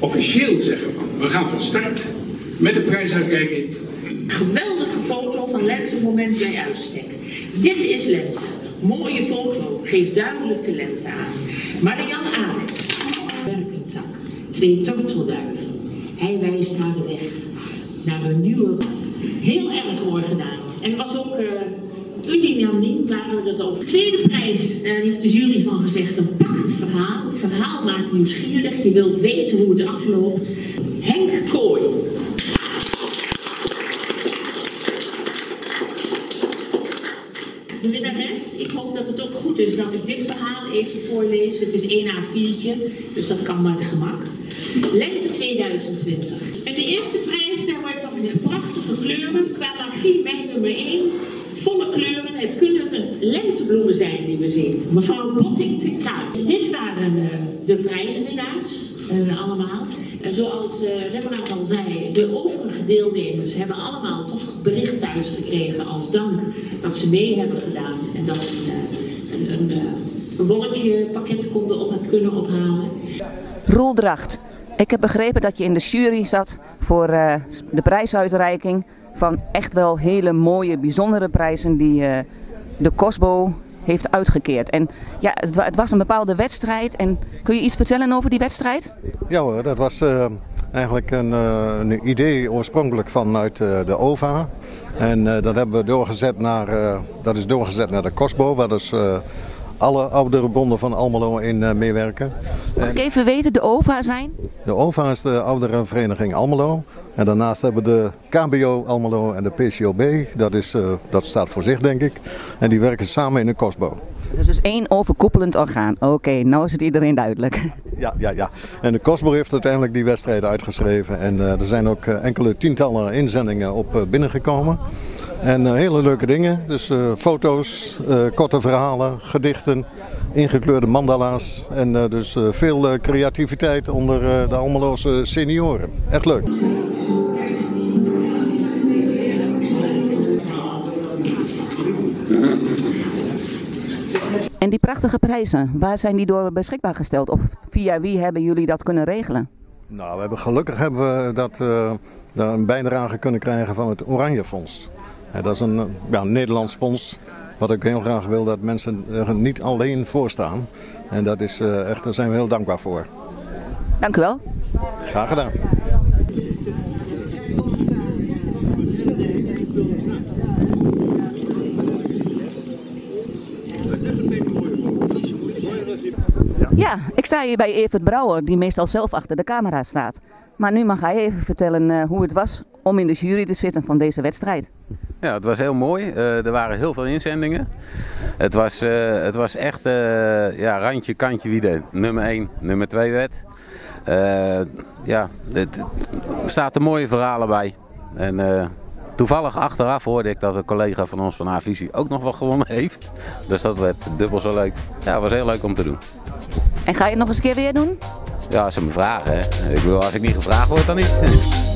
officieel zeggen van we gaan van start met de prijsuitreiking. Geweldige foto van lentemoment bij uitstek. Dit is lente. Mooie foto, geeft duidelijk de lente aan. Marianne Alex, werkentak, twee tortelduiven. Hij wijst haar de weg naar een nieuwe. Heel erg mooi gedaan. En was ook uh, unaniem waren we dat ook. Tweede prijs, daar heeft de jury van gezegd, een pakkend verhaal. Het verhaal maakt nieuwsgierig, je wilt weten hoe het afloopt. Henk Kooi. De winnares, ik hoop dat het ook goed is dat ik dit verhaal even voorlees. Het is 1 A4'tje, dus dat kan met gemak. Lente 2020. En de eerste prijs, daar wordt van gezegd prachtige kleuren. Qua magie bij nummer 1. Volle kleuren. Het kunnen lentebloemen zijn die we zien. Mevrouw Botting te Kaap. Dit waren uh, de prijswinnaars. Uh, allemaal. En zoals uh, al zei, de overige deelnemers hebben allemaal toch bericht thuis gekregen als dank dat ze mee hebben gedaan. En dat ze een, een, een bolletje pakket konden op, kunnen ophalen. Roeldracht. Ik heb begrepen dat je in de jury zat voor de prijsuitreiking van echt wel hele mooie, bijzondere prijzen die uh, de Cosbo heeft uitgekeerd. En ja, het, het, was een bepaalde wedstrijd. En kun je iets vertellen over die wedstrijd? Ja hoor, dat was uh, eigenlijk een, een, idee oorspronkelijk vanuit de OVA. En dat hebben we doorgezet naar, dat is doorgezet naar de Cosbo, waar dus alle oudere bonden van Almelo in uh, meewerken. Mag ik even weten, de OVA zijn? De OVA is de oudere vereniging Almelo. En daarnaast hebben we de KBO Almelo en de PCOB. Dat, is, uh, dat staat voor zich, denk ik. En die werken samen in een COSBO. Dus dus één overkoepelend orgaan. Oké, okay, nou is het iedereen duidelijk. Ja, ja, ja. En de COSBO heeft uiteindelijk die wedstrijden uitgeschreven. En uh, er zijn ook enkele tientallen inzendingen op binnengekomen. En hele leuke dingen. Dus uh, foto's, uh, korte verhalen, gedichten, ingekleurde mandala's. En dus veel creativiteit onder de Almeloze senioren. Echt leuk. En die prachtige prijzen, waar zijn die door beschikbaar gesteld? Of via wie hebben jullie dat kunnen regelen? Nou, we hebben, gelukkig hebben we dat, een bijdrage kunnen krijgen van het Oranje Fonds. Dat is een ja, Nederlands fonds. Wat ik heel graag wil dat mensen er niet alleen voor staan. En dat is uh, echt, daar zijn we heel dankbaar voor. Dank u wel. Graag gedaan. Ja, ik sta hier bij Evert Brouwer, die meestal zelf achter de camera staat. Maar nu mag hij even vertellen uh, hoe het was om in de jury te zitten van deze wedstrijd. Ja, het was heel mooi. Uh, er waren heel veel inzendingen. Het was, uh, het was echt ja, randje, kantje wie de nummer 1, nummer 2 werd. ja, er zaten mooie verhalen bij. En toevallig achteraf hoorde ik dat een collega van ons van A-Visie ook nog wel gewonnen heeft. Dus dat werd dubbel zo leuk. Ja, het was heel leuk om te doen. En ga je het nog eens een keer weer doen? Ja, als ze me vragen. Hè. Ik bedoel, als ik niet gevraagd word, dan niet.